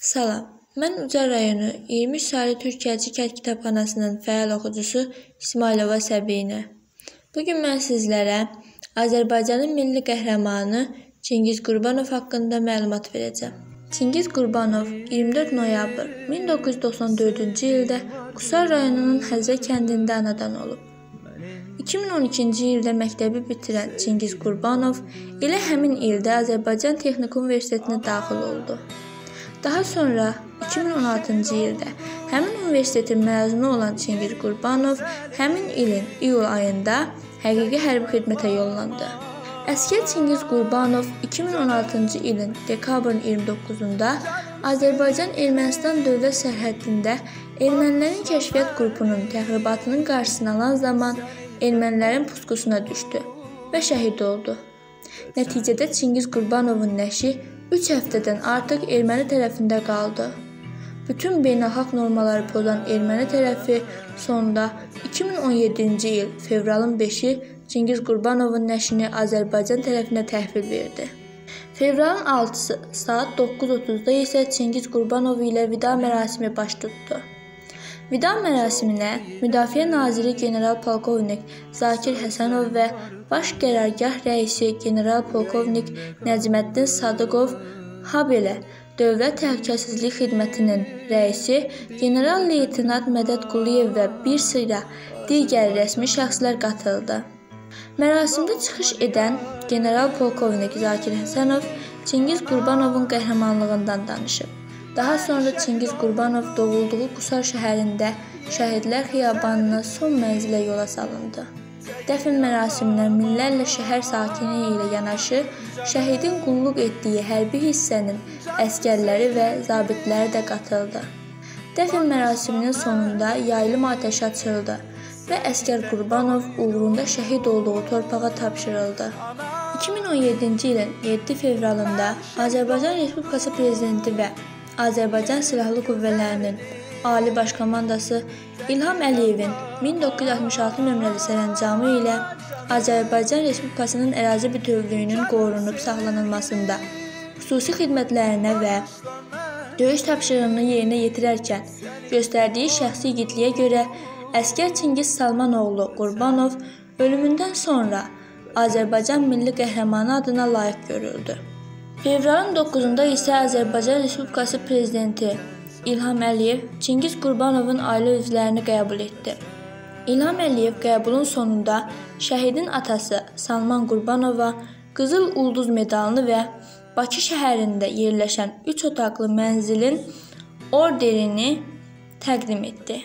Salam, mən Ucar rayonu 23 saylı Türkiyəçi Kənd Kitabxanasının fəal oxucusu İsmailova Səbinə. Bu gün mən sizlərə Azərbaycanın milli qəhrəmanı Çingiz Qurbanov haqqında məlumat verəcəm. Çingiz Qurbanov 24 noyabr 1994-cü ildə Qusar rayonunun Həzrə kəndində anadan olub. 2012-ci ildə məktəbi bitirən Çingiz Qurbanov elə həmin ildə Azərbaycan Texniki Universitetinə daxil oldu. Daha sonra 2016-cı ildə həmin universitetin məzunu olan Çingiz Qurbanov həmin ilin iyul ayında həqiqi hərbi xidmətə yollandı. Əskər Çingiz Qurbanov 2016-cı ilin dekabrın 29-da Azərbaycan Ermənistan dövlət sərhəddində ermənilərin kəşfiyyat qrupunun təxribatının qarşısını alan zaman ermənilərin puskusuna düşdü və şəhid oldu. Nəticədə Çingiz Qurbanovun nəşi 3 həftədən artıq erməni tərəfində qaldı. Bütün beynəlxalq normaları pozan erməni tərəfi sonda 2017-ci il fevralın 5-i Çingiz Qurbanovun nəşini Azərbaycan tərəfinə təhvil verdi. Fevralın 6-sı saat 9:30-da isə Çingiz Qurbanov ilə vida mərasimi baş tutdu. Vida mərasiminə Müdafiə naziri general-polkovnik Zakir Həsənov və Baş qərargah rəisi general-polkovnik Nəcməddin Sadıqov, habelə Dövlət Təhlükəsizlik Xidmətinin rəisi general-leytenant Mədəd Quliyev və bir sıra digər rəsmi şəxslər qatıldı. Mərasimdə çıxış edən general-polkovnik Zakir Həsənov Çingiz Qurbanovun qəhrəmanlığından danışıb. Daha sonra Çingiz Qurbanov doğulduğu Qusar şəhərində Şəhidlər Xiyabanına son mənzilə yola salındı. Dəfn mərasiminə minlərlə şəhər sakini ilə yanaşı şəhidin qulluq etdiyi hərbi hissənin əskərləri və zabitləri də qatıldı. Dəfn mərasiminin sonunda yaylım atəşi açıldı və əskər Qurbanov uğrunda şəhid olduğu torpağa tapşırıldı. 2017-ci ilin 7 fevralında Azərbaycan Respublikası prezidenti və Azərbaycan Silahlı Qüvvələrinin Ali Baş Komandası İlham Əliyevin 1966 nömrəli sərəncamı ilə Azərbaycan Respublikasının ərazi bütövlüyünün qorunub saxlanılmasında xüsusi xidmətlərinə və döyüş tapşırığını yerinə yetirərkən göstərdiyi şəxsi igidliyə görə əskər Çingiz Salmanoğlu Qurbanov ölümündən sonra Azərbaycan milli qəhrəmanı adına layiq görüldü. Fevralın 9-da isə Azərbaycan Respublikası prezidenti İlham Əliyev Çingiz Qurbanovun ailə üzvlərini qəbul etdi. İlham Əliyev qəbulun sonunda şəhidin atası Salman Qurbanova Qızıl Ulduz medalını və Bakı şəhərində yerləşən 3 otaqlı mənzilin orderini təqdim etdi.